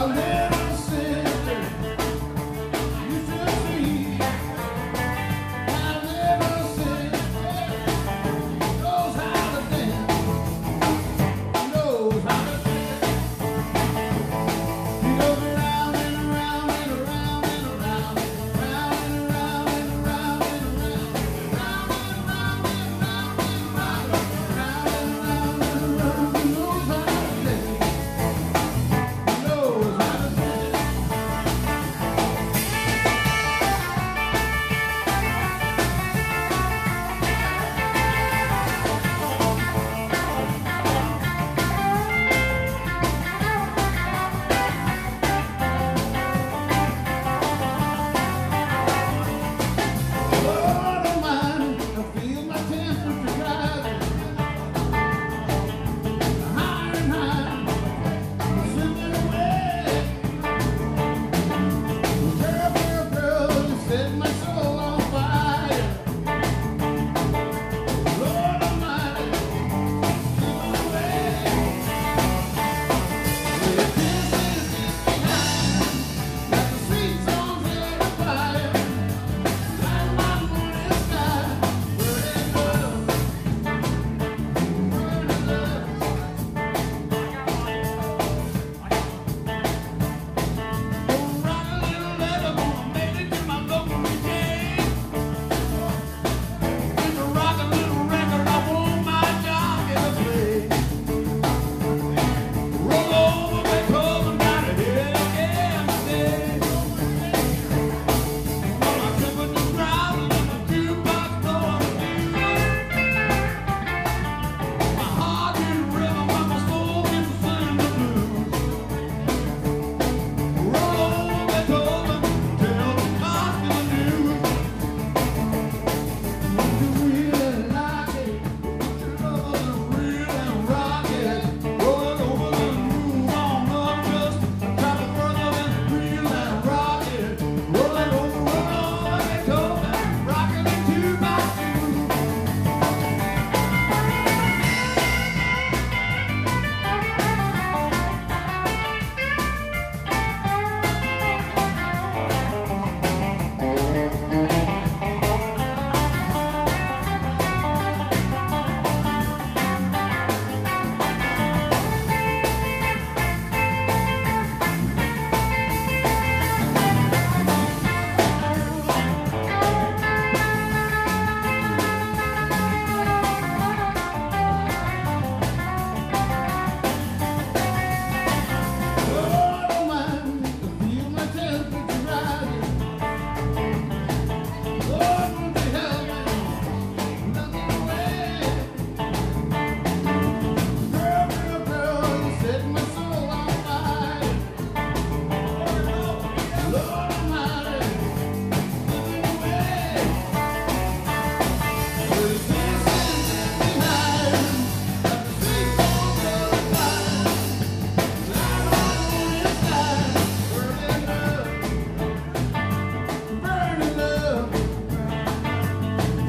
Amen.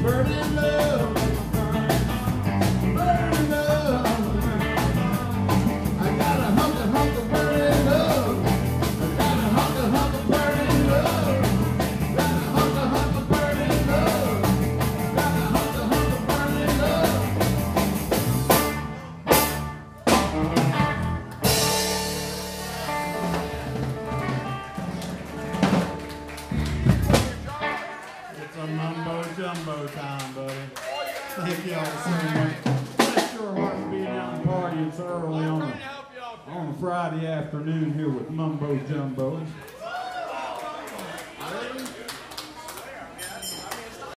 burning love. It's a mumbo jumbo time, buddy. Thank y'all so much. Bless your hearts being out and partying so early on a, on a Friday afternoon here with Mumbo Jumbo.